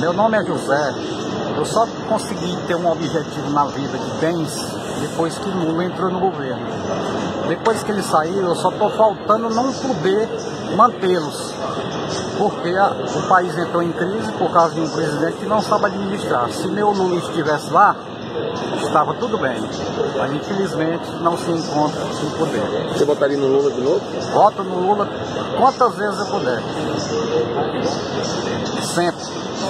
Meu nome é José. Eu só consegui ter um objetivo na vida de bens depois que Lula entrou no governo. Depois que ele saiu, eu só estou faltando não poder mantê-los. Porque o país entrou em crise por causa de um presidente que não sabe administrar. Se meu Lula estivesse lá, estava tudo bem. Mas infelizmente não se encontra no poder. Você votaria no Lula de novo? Voto no Lula quantas vezes eu puder. Sempre.